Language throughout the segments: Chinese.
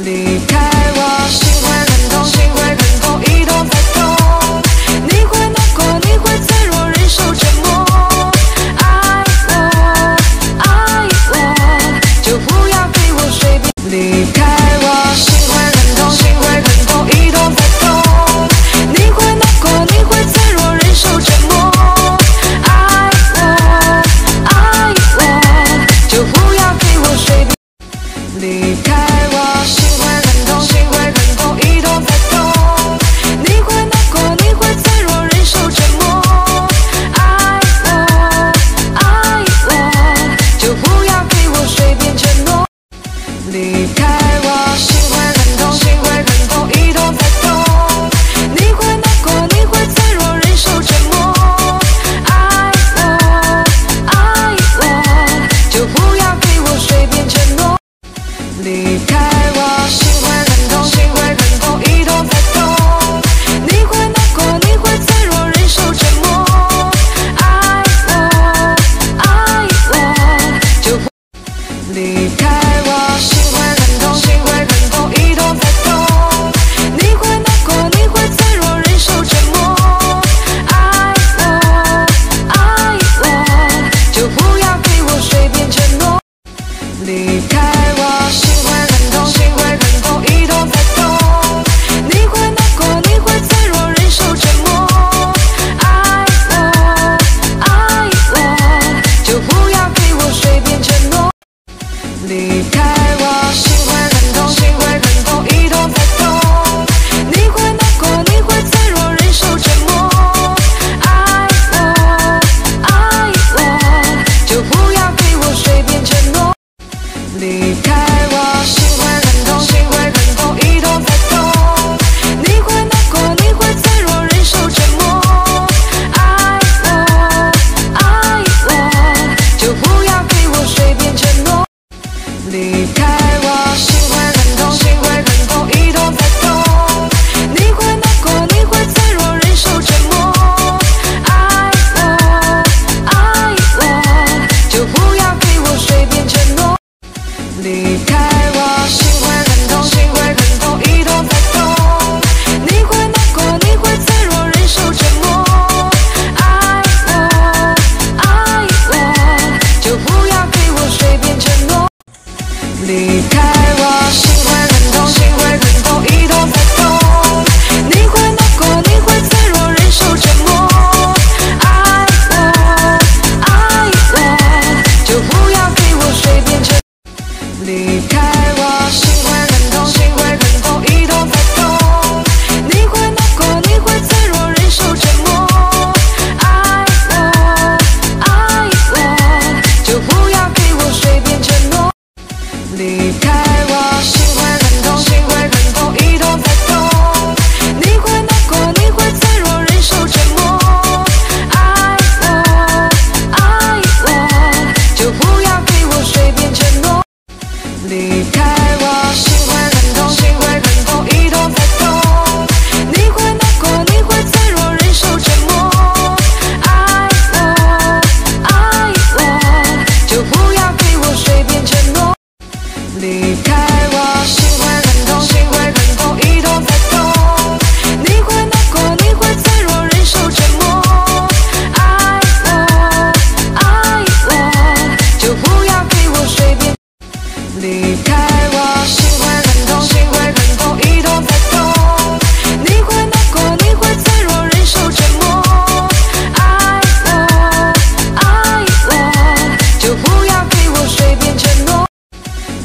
离开我，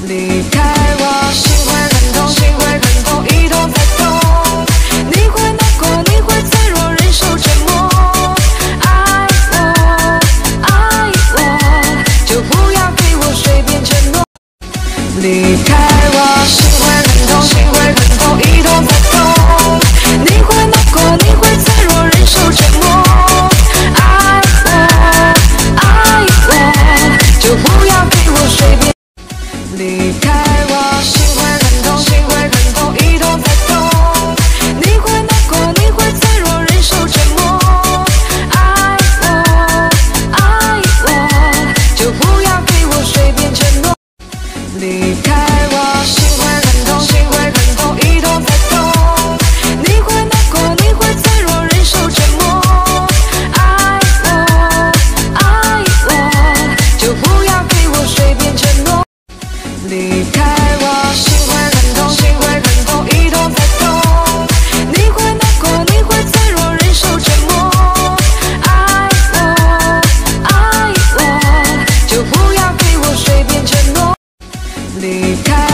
离开。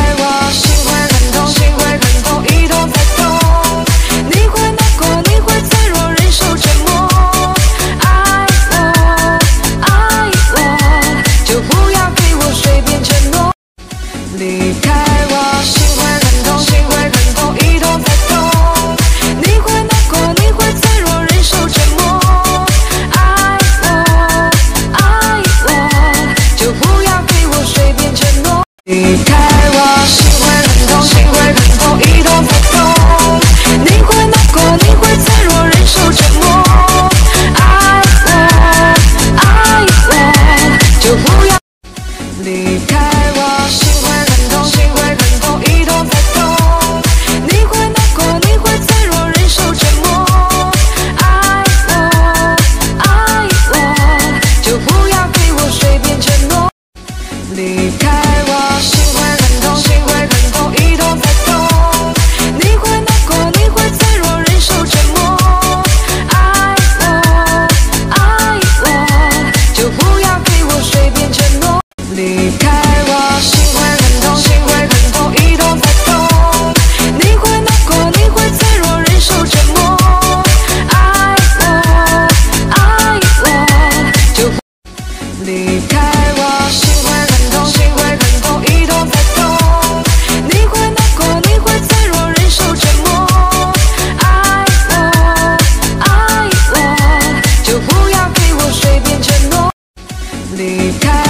在我。身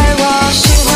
爱我，我。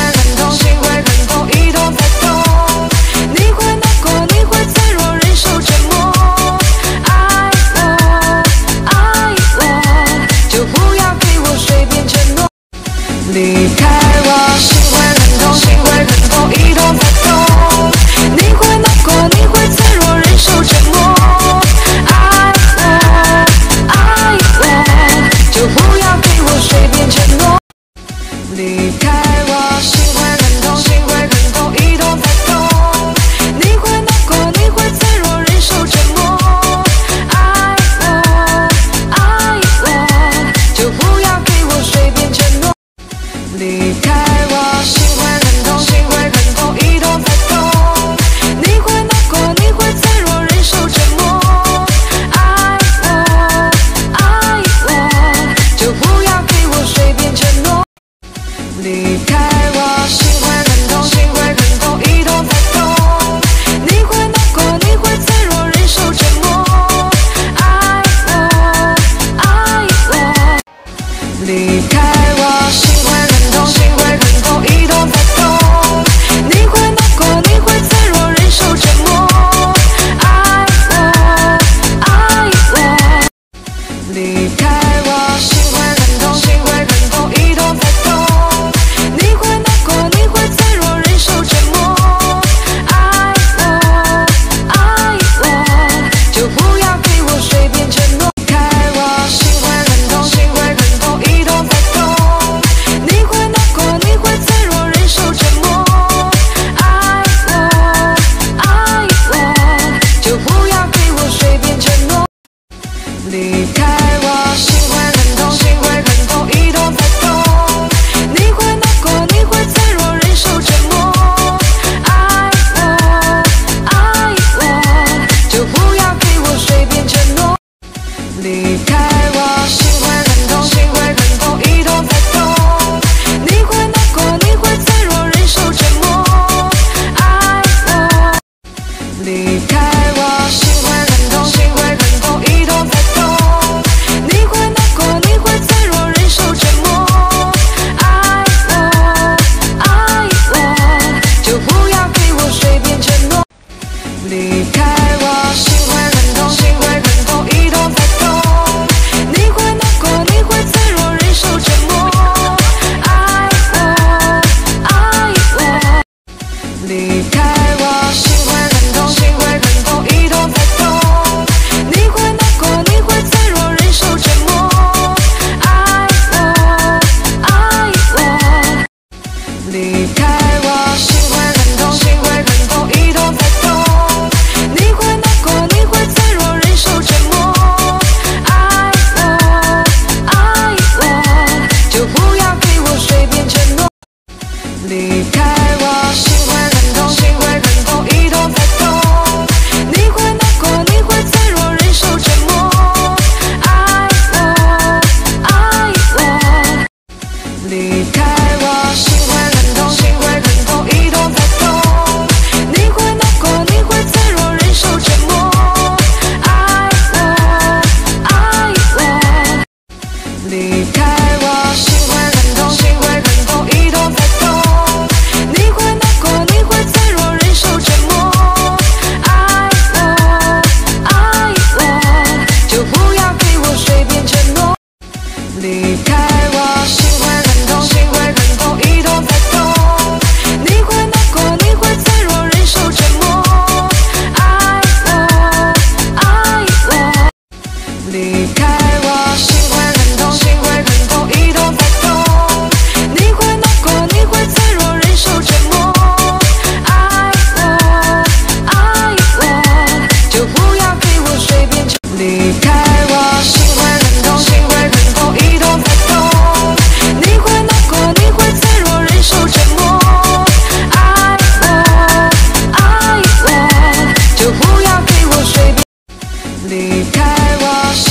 I wash